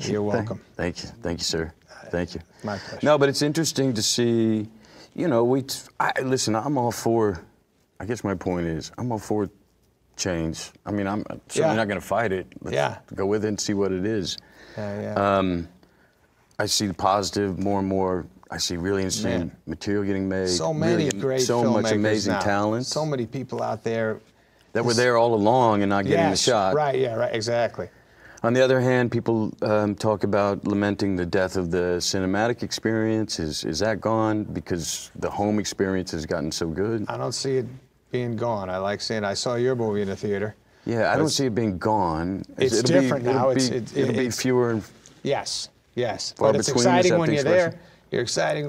You're welcome. Thank you. Thank you, sir. Thank you. My pleasure. No, but it's interesting to see, you know, we, I, listen, I'm all for, I guess my point is, I'm all for change. I mean, I'm certainly Yeah. not going to fight it. Let's Yeah. go with it and see what it is. Yeah, yeah. Um, I see the positive more and more. I see really interesting Man. material getting made. so many really, great so much amazing now. talent So many people out there. that were there all along and not getting yes, the shot. Right. Yeah. Right. Exactly. On the other hand, people um, talk about lamenting the death of the cinematic experience. Is is that gone because the home experience has gotten so good? I don't see it being gone. I like seeing. I saw your movie in the theater. Yeah, I don't see it being gone. It's It'll be- different it'll now. Be, It's- it- it'll be fewer and Yes. Yes. But it's exciting when you're there. You're exciting